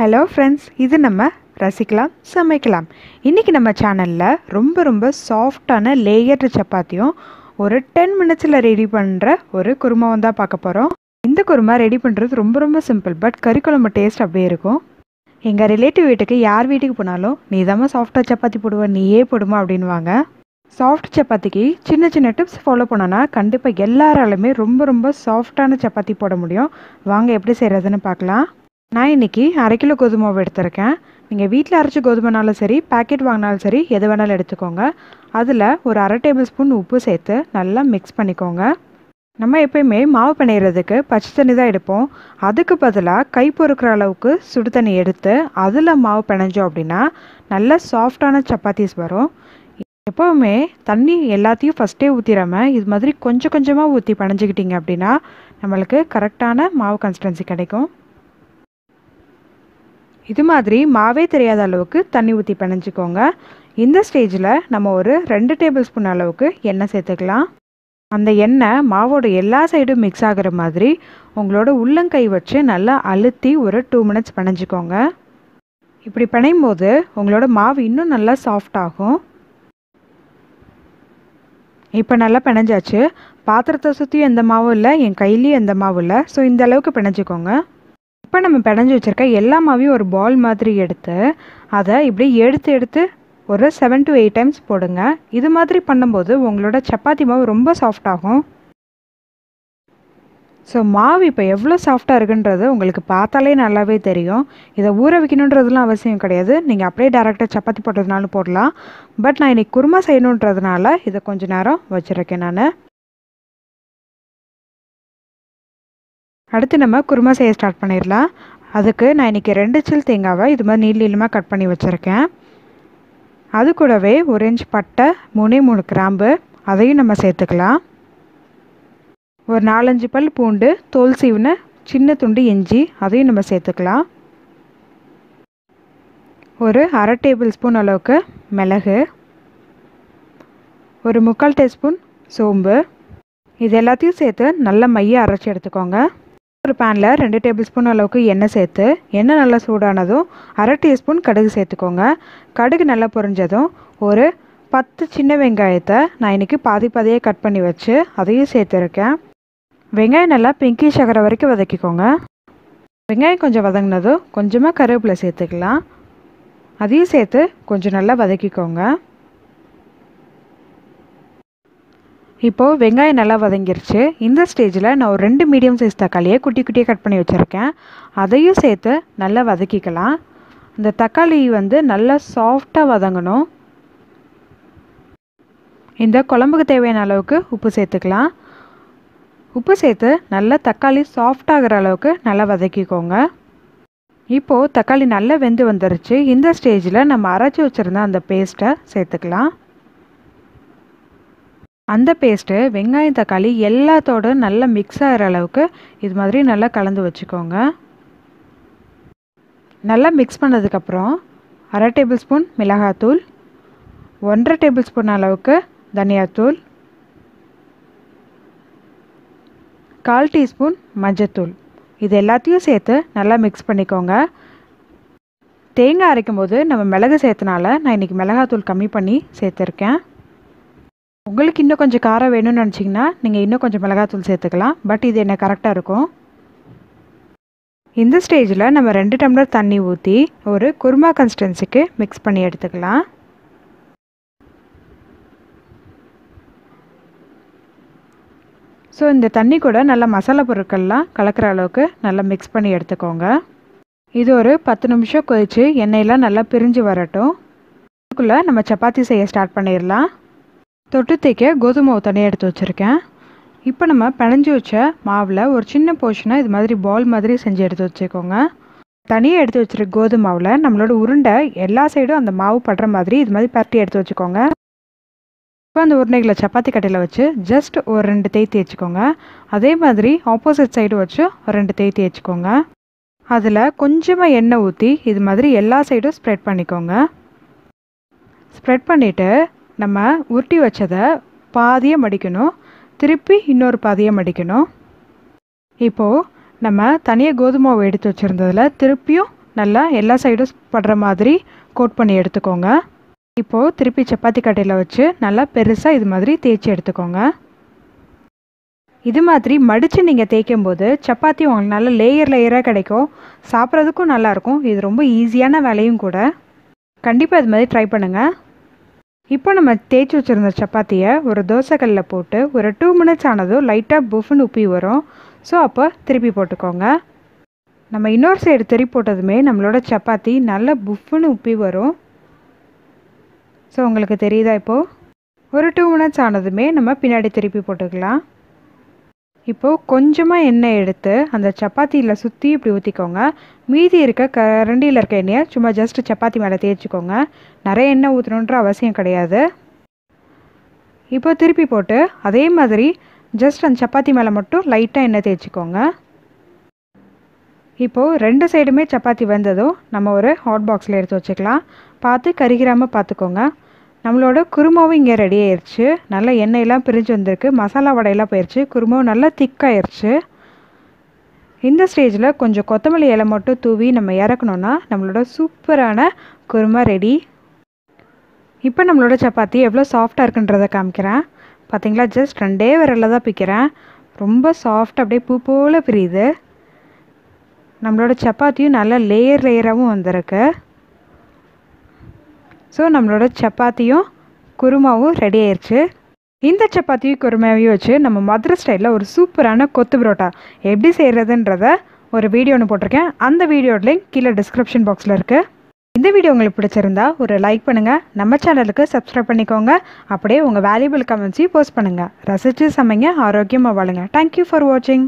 Hello friends இது நம்ம ரசிக்கலாம் சமைக்கலாம். இன்றைக்கி நம்ம சேனலில் ரொம்ப ரொம்ப சாஃப்டான லேயர்டு சப்பாத்தியும் ஒரு டென் மினிட்ஸில் ரெடி பண்ணுற ஒரு குருமாவும் தான் பார்க்க போகிறோம் இந்த குருமா ரெடி பண்ணுறது ரொம்ப ரொம்ப சிம்பிள் பட் கறி குழம்பு டேஸ்ட் அப்படியே இருக்கும். எங்கள் ரிலேட்டிவ் வீட்டுக்கு யார் வீட்டுக்கு போனாலும் நீ தான் சாஃப்டாக சப்பாத்தி போடுவ நீயே போடுமா? அப்படின்வாங்க சாஃப்ட் சப்பாத்திக்கு சின்ன சின்ன டிப்ஸ் ஃபாலோ பண்ணோன்னா கண்டிப்பாக எல்லாராலுமே ரொம்ப ரொம்ப சாஃப்டான சப்பாத்தி போட முடியும். வாங்க எப்படி செய்கிறதுன்னு பார்க்கலாம். நான் இன்றைக்கி அரை கிலோ கோதுமை மாவு எடுத்திருக்கேன். நீங்கள் வீட்டில் அரைச்ச கோதுமைனாலும் சரி பேக்கெட் வாங்கினாலும் சரி எது வேணாலும் எடுத்துக்கோங்க. அதில் ஒரு அரை டேபிள் ஸ்பூன் உப்பு சேர்த்து நல்லா மிக்ஸ் பண்ணிக்கோங்க. நம்ம எப்பயுமே மாவு பிணையிறதுக்கு பச்சை தண்ணி தான் எடுப்போம். அதுக்கு பதிலாக கை பொறுக்கிற அளவுக்கு சுடு தண்ணி எடுத்து அதில் மாவு பிணைஞ்சோம் அப்படின்னா நல்ல சாஃப்டான சப்பாத்திஸ் வரும். எப்போவுமே தண்ணி எல்லாத்தையும் ஃபஸ்ட்டே ஊற்றிடாமல் இது மாதிரி கொஞ்சம் கொஞ்சமாக ஊற்றி பிணைஞ்சிக்கிட்டிங்க அப்படின்னா நம்மளுக்கு கரெக்டான மாவு கன்சிஸ்டன்சி கிடைக்கும். இது மாதிரி மாவே தெரியாத அளவுக்கு தண்ணி ஊற்றி பிணைஞ்சிக்கோங்க. இந்த ஸ்டேஜில் நம்ம ஒரு ரெண்டு டேபிள் ஸ்பூன் அளவுக்கு எண்ணெய் சேர்த்துக்கலாம். அந்த எண்ணெய் மாவோட எல்லா சைடும் மிக்ஸ் ஆகிற மாதிரி உங்களோட உள்ளங்கை வச்சு நல்லா அழுத்தி ஒரு டூ மினிட்ஸ் பிணைஞ்சிக்கோங்க. இப்படி பிணையும் போது உங்களோட மாவு இன்னும் நல்லா சாஃப்ட் ஆகும். இப்போ நல்லா பிணைஞ்சாச்சு. பாத்திரத்தை சுற்றியும் எந்த மாவும் இல்லை என் கையிலையும் எந்த மாவும் இல்லை. ஸோ இந்த அளவுக்கு பிணைஞ்சிக்கோங்க. இப்போ நம்ம பிணைஞ்சி வச்சுருக்க எல்லா மாவையும் ஒரு பால் மாதிரி எடுத்து அதை இப்படி எடுத்து எடுத்து ஒரு செவன் டு எயிட் டைம்ஸ் போடுங்க. இது மாதிரி பண்ணும்போது உங்களோட சப்பாத்தி மாவு ரொம்ப சாஃப்ட் ஆகும். ஸோ மாவு இப்போ எவ்வளோ சாஃப்டாக இருக்குன்றது உங்களுக்கு பார்த்தாலே நல்லாவே தெரியும். இதை ஊற வைக்கணுன்றதுலாம் அவசியம் கிடையாது. நீங்கள் அப்படியே டேரெக்டாக சப்பாத்தி போட்டதுனாலும் போடலாம். பட் நான் இன்றைக்கி குருமா செய்யணுன்றதுனால இதை கொஞ்சம் நேரம் வச்சுருக்கேன் நான். அடுத்து நம்ம குருமா செய்ய ஸ்டார்ட் பண்ணிடலாம். அதுக்கு நான் இன்றைக்கி ரெண்டு சில் தேங்காவை இது மாதிரி நீள் நீளமாக கட் பண்ணி வச்சுருக்கேன். அது கூடவே ஒரு இன்ச் பட்டை மூணே மூணு கிராம்பு அதையும் நம்ம சேர்த்துக்கலாம். ஒரு நாலஞ்சு பல் பூண்டு தோல் சீவுன சின்ன துண்டு இஞ்சி அதையும் நம்ம சேர்த்துக்கலாம். ஒரு அரை டேபிள் ஸ்பூன் அளவுக்கு மிளகு ஒரு முக்கால் டீஸ்பூன் சோம்பு. இது எல்லாத்தையும் சேர்த்து நல்ல மைய அரைச்சி எடுத்துக்கோங்க. ஒரு பேனில் ரெண்டு டேபிள் ஸ்பூன் அளவுக்கு எண்ணெய் சேர்த்து எண்ணெய் நல்லா சூடானதும் அரை டீஸ்பூன் கடுகு சேர்த்துக்கோங்க. கடுகு நல்லா பொரிஞ்சதும் ஒரு பத்து சின்ன வெங்காயத்தை நான் இன்றைக்கி பாதி பாதியாக கட் பண்ணி வச்சு அதையும் சேர்த்துருக்கேன். வெங்காயம் நல்லா பிங்கி சகர வரைக்கும் வதக்கிக்கோங்க. வெங்காயம் கொஞ்சம் வதங்கினதும் கொஞ்சமாக கருவேப்பிலை சேர்த்துக்கலாம். அதையும் சேர்த்து கொஞ்சம் நல்லா வதக்கிக்கோங்க. இப்போது வெங்காயம் நல்லா வதங்கிருச்சு. இந்த ஸ்டேஜில் நான் ஒரு ரெண்டு மீடியம் சைஸ் தக்காளியை குட்டி குட்டியாக கட் பண்ணி வச்சுருக்கேன். அதையும் சேர்த்து நல்லா வதக்கிக்கலாம். இந்த தக்காளி வந்து நல்லா சாஃப்டாக வதங்கணும். இந்த குழம்புக்கு தேவையான அளவுக்கு உப்பு சேர்த்துக்கலாம். உப்பு சேர்த்து நல்லா தக்காளி சாஃப்டாகிற அளவுக்கு நல்லா வதக்கிக்கோங்க. இப்போது தக்காளி நல்லா வெந்து வந்துருச்சு. இந்த ஸ்டேஜில் நம்ம அரைச்சி வச்சுருந்த அந்த பேஸ்ட்டை சேர்த்துக்கலாம். அந்த பேஸ்ட்டு வெங்காயம் தக்காளி எல்லாத்தோட நல்லா மிக்ஸ் ஆகிற அளவுக்கு இது மாதிரி நல்லா கலந்து வச்சுக்கோங்க. நல்லா மிக்ஸ் பண்ணதுக்கப்புறம் அரை டேபிள் ஸ்பூன் மிளகாத்தூள் ஒன்றரை டேபிள் ஸ்பூன் அளவுக்கு தனியாத்தூள் கால் டீஸ்பூன் மஞ்சத்தூள். இது எல்லாத்தையும் சேர்த்து நல்லா மிக்ஸ் பண்ணிக்கோங்க. தேங்காய் அரைக்கும் போது நம்ம மிளகு சேர்த்தனால நான் இன்றைக்கி மிளகாத்தூள் கம்மி பண்ணி சேர்த்துருக்கேன். உங்களுக்கு இன்னும் கொஞ்சம் காரம் வேணும்னு நினச்சிங்கன்னா நீங்கள் இன்னும் கொஞ்சம் மிளகாத்தூள் சேர்த்துக்கலாம். பட் இது என்ன கரெக்டாக இருக்கும்? இந்த ஸ்டேஜில் நம்ம ரெண்டு டம்ளர் தண்ணி ஊற்றி ஒரு குருமா கன்சிஸ்டன்சிக்கு மிக்ஸ் பண்ணி எடுத்துக்கலாம். ஸோ இந்த தண்ணி கூட நல்லா மசாலா பொருட்கள்லாம் கலக்கிற அளவுக்கு நல்லா மிக்ஸ் பண்ணி எடுத்துக்கோங்க. இது ஒரு பத்து நிமிஷம் கொதித்து எண்ணெயெல்லாம் நல்லா பிரிஞ்சு வரட்டும். அதுக்குள்ளே நம்ம சப்பாத்தி செய்ய ஸ்டார்ட் பண்ணிடலாம். தொட்டு தேய்க்க கோதுமை மாவு தனியாக எடுத்து வச்சுருக்கேன். இப்போ நம்ம பிணைஞ்சி வச்ச மாவில் ஒரு சின்ன போர்ஷனை இது மாதிரி பால் மாதிரி செஞ்சு எடுத்து வச்சுக்கோங்க. தனியாக எடுத்து வச்சுருக்க கோதுமை மாவில் நம்மளோட உருண்டை எல்லா சைடும் அந்த மாவு படுற மாதிரி இது மாதிரி பரட்டி எடுத்து வச்சுக்கோங்க. இப்போ அந்த உருண்டைகளை சப்பாத்தி கட்டையில் வச்சு ஜஸ்ட் ஒரு ரெண்டு தேய்த்தி வச்சுக்கோங்க அதே மாதிரி ஆப்போசிட் சைடு வச்சு ஒரு ரெண்டு தேய்த்தி வச்சுக்கோங்க அதில் கொஞ்சமாக எண்ணெய் ஊற்றி இது மாதிரி எல்லா சைடும் ஸ்ப்ரெட் பண்ணிக்கோங்க. ஸ்ப்ரெட் பண்ணிவிட்டு நம்ம உருட்டி வச்சதை பாதியை மடிக்கணும். திருப்பி இன்னொரு பாதியை மடிக்கணும். இப்போது நம்ம தனியாக கோதுமை மாவு எடுத்து வச்சுருந்ததில் திருப்பியும் நல்லா எல்லா சைடும் படுற மாதிரி கோட் பண்ணி எடுத்துக்கோங்க. இப்போது திருப்பி சப்பாத்தி கட்டையில் வச்சு நல்லா பெருசாக இது மாதிரி தேய்ச்சி எடுத்துக்கோங்க. இது மாதிரி மடித்து நீங்கள் தேய்க்கும் போது சப்பாத்தி உங்களுக்கு நல்ல லேயர் லேயராக கிடைக்கும். சாப்பிட்றதுக்கும் நல்லாயிருக்கும் இது ரொம்ப ஈஸியான வேலையும் கூட. கண்டிப்பாக இது மாதிரி ட்ரை பண்ணுங்கள் இப்போ நம்ம தேய்ச்சி வச்சுருந்த சப்பாத்தியை ஒரு தோசைக்கல்லில் போட்டு ஒரு டூ மினிட்ஸ் ஆனதும் லைட்டாக புஃப்னு உப்பி வரும். ஸோ அப்போ திருப்பி போட்டுக்கோங்க. நம்ம இன்னொரு சைடு திருப்பி போட்டதுமே நம்மளோட சப்பாத்தி நல்ல புஃப்னு உப்பி வரும். ஸோ உங்களுக்கு தெரியுதா இப்போது ஒரு டூ மினிட்ஸ் ஆனதுமே நம்ம பின்னாடி திருப்பி போட்டுக்கலாம். இப்போது கொஞ்சமாக எண்ணெய் எடுத்து அந்த சப்பாத்தியில் சுற்றி இப்படி ஊற்றிக்கோங்க மீதி இருக்க கரண்டியில் இருக்க எண்ணெயை சும்மா ஜஸ்ட்டு சப்பாத்தி மேலே தேய்ச்சிக்கோங்க. நிறைய எண்ணெய் ஊற்றணுன்ற அவசியம் கிடையாது. இப்போ திருப்பி போட்டு அதே மாதிரி ஜஸ்ட் அந்த சப்பாத்தி மேலே மட்டும் லைட்டாக எண்ணெய் தேய்ச்சிக்கோங்க. இப்போது ரெண்டு சைடுமே சப்பாத்தி வந்ததும் நம்ம ஒரு ஹாட் பாக்ஸில் எடுத்து வச்சுக்கலாம். பார்த்து கருகிராமல் பார்த்துக்கோங்க. நம்மளோட குருமாவும் இங்கே ரெடி ஆயிடுச்சு நல்லா எண்ணெயெல்லாம் பிரிஞ்சு வந்திருக்கு. மசாலா வடையெல்லாம் போயிடுச்சு குருமாவும் நல்லா திக்காயிருச்சு இந்த ஸ்டேஜில் கொஞ்சம் கொத்தமல்லி இலை மட்டும் தூவி நம்ம இறக்கணுன்னா நம்மளோட சூப்பரான குருமா ரெடி இப்போ நம்மளோட சப்பாத்தி எவ்வளோ சாஃப்டாக இருக்குன்றதை காமிக்கிறேன். பார்த்தீங்களா? ஜஸ்ட் ரெண்டே விரலில் தான் பிக்கிறேன். ரொம்ப சாஃப்ட் அப்படியே பூ போல் பிரியுது. நம்மளோட சப்பாத்தியும் நல்லா லேயர் லேயராகவும் வந்திருக்கு. ஸோ நம்மளோட சப்பாத்தியும் குருமாவும் ரெடி ஆயிடுச்சு இந்த சப்பாத்தியும் குருமாவையும் வச்சு நம்ம மதுரை ஸ்டைலில் ஒரு சூப்பரான கொத்து புரோட்டா எப்படி செய்கிறதுன்றத ஒரு வீடியோ ஒன்று போட்டிருக்கேன். அந்த வீடியோட லிங்க் கீழே டிஸ்கிரிப்ஷன் பாக்ஸில் இருக்குது இந்த வீடியோ உங்களுக்கு பிடிச்சிருந்தா ஒரு லைக் பண்ணுங்கள் நம்ம சேனலுக்கு சப்ஸ்கிரைப் பண்ணிக்கோங்க. அப்படியே உங்கள் வேல்யூபிள் கமெண்ட்ஸையும் போஸ்ட் பண்ணுங்கள் ரசித்து சமைங்க ஆரோக்கியமாக வாழுங்க. தேங்க்யூ ஃபார் வாட்சிங்